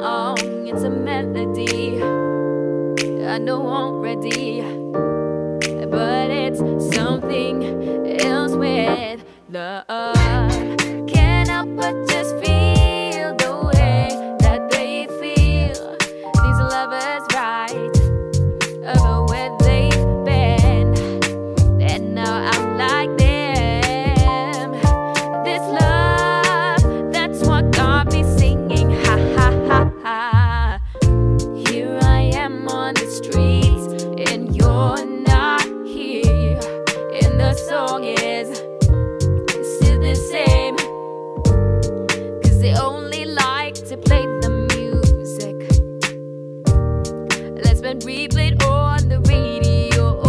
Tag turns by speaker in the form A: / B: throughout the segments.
A: song, it's a melody. I know already, but it's something else with love. the streets and you're not here. And the song is still the same. They only like to play the music. Let's on the radio.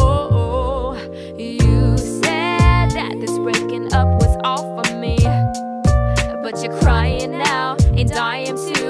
A: You said that this breaking up was all for me. But you're crying now, and I am too.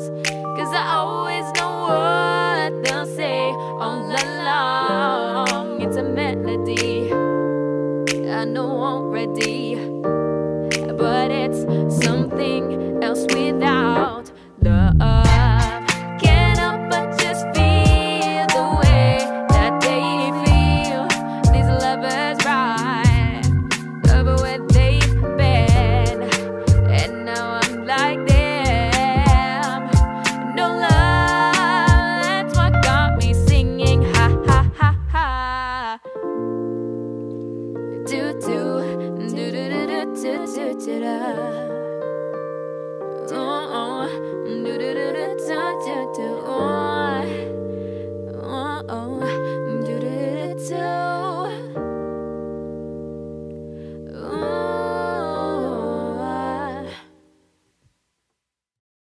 A: Cause I always know what they'll say all along. It's a melody I know already, but it's something else without. did I?